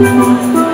Música